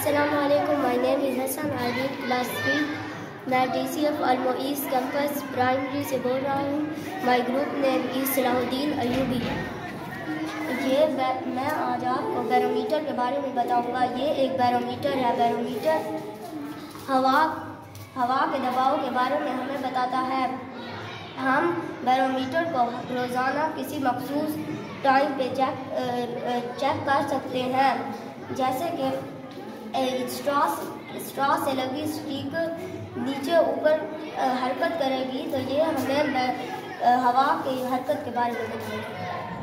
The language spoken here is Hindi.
Assalamu alaikum. My name is Hassan. I read class three. मैं डी सी एफ़ अलमो ईस्ट कैंपस प्राइमरी से बोल रहा हूँ my group name is Salahuddin Ayubi ये मैं आज आपको बैरोमीटर के बारे में बताऊँगा ये एक बैरोमीटर है बैरोमीटर हवा हवा के दबाव के बारे में हमें बताता है हम बैरोमीटर को रोज़ाना किसी मखसूस टाइम पे चेक चेक कर सकते हैं जैसे कि स्ट्रॉ स्ट्रॉ से लगी स्टिक नीचे ऊपर हरकत करेगी तो ये हमें हवा की हरकत के बारे में बताएगी।